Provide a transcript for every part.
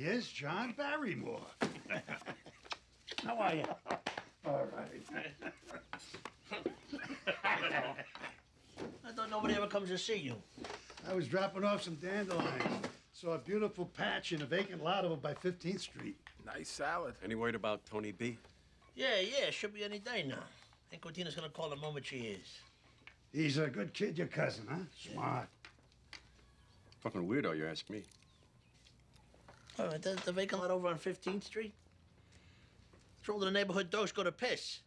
he is, John Barrymore. How are you? All right. I thought nobody ever comes to see you. I was dropping off some dandelions. Saw a beautiful patch in a vacant lot over by 15th Street. Nice salad. Any word about Tony B? Yeah, yeah, should be any day now. I Think Quintina's gonna call the moment she is. He's a good kid, your cousin, huh? Smart. Fucking weirdo, you ask me. All right, the, the vacant lot over on 15th Street? Stroll to the neighborhood dose, go to piss.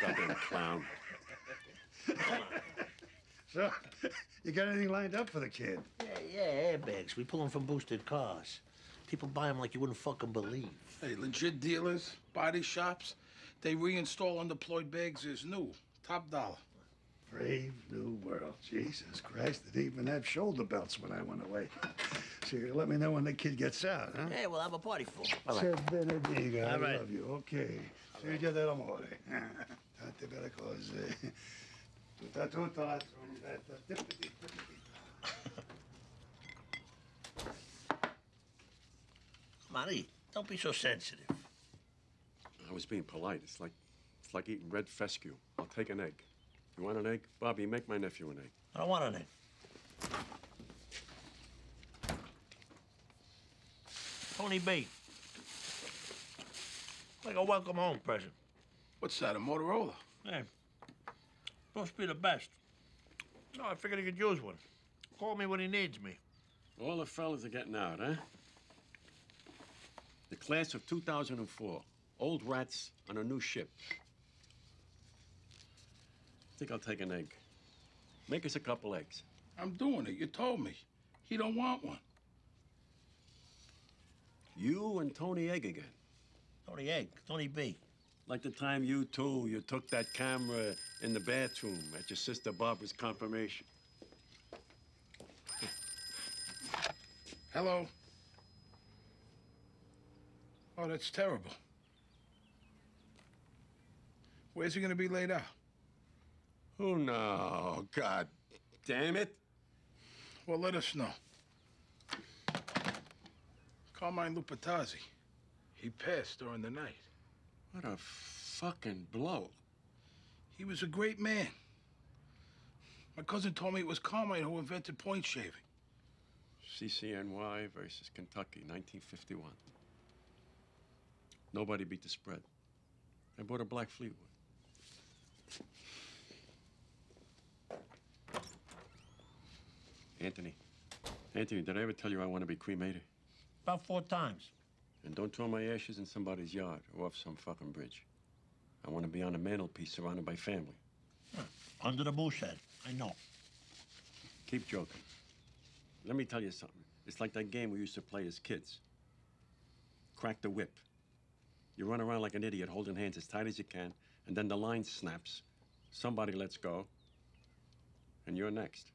Goddamn clown. So, you got anything lined up for the kid? Yeah, yeah, airbags. We pull them from boosted cars. People buy them like you wouldn't fucking believe. Hey, legit dealers, body shops, they reinstall undeployed bags as new. Top dollar. Brave new world. Jesus Christ, they didn't even have shoulder belts when I went away. So you're gonna let me know when the kid gets out, huh? Yeah, we'll have a party for 'em. Ser benediga, I All right. love you. Okay. Figlio dell'amore. Tante belle cose. Tutta tutta la trombetta. Tippity, tippity. Don't be so sensitive. I was being polite. It's like it's like eating red fescue. I'll take an egg. You want an egg? Bobby, make my nephew an egg. I don't want any. Tony B. Like a welcome home present. What's that, a Motorola? Hey, supposed to be the best. No, I figured he could use one. Call me when he needs me. All the fellas are getting out, huh? The class of 2004. Old rats on a new ship. Think I'll take an egg. Make us a couple eggs. I'm doing it. You told me. He don't want one. You and Tony Egg again. Tony Egg, Tony B. Like the time you two, you took that camera in the bathroom at your sister Barbara's confirmation. Hello? Oh, that's terrible. Where's he gonna be laid out? Oh, no. God damn it. Well, let us know. Carmine Lupertazzi. He passed during the night. What a fucking blow. He was a great man. My cousin told me it was Carmine who invented point shaving. CCNY versus Kentucky, 1951. Nobody beat the spread. I bought a black Fleetwood. Anthony. Anthony, did I ever tell you I want to be cremated? About four times. And don't throw my ashes in somebody's yard or off some fucking bridge. I want to be on a mantelpiece surrounded by family. Under the head. I know. Keep joking. Let me tell you something. It's like that game we used to play as kids. Crack the whip. You run around like an idiot holding hands as tight as you can, and then the line snaps. Somebody lets go, and you're next.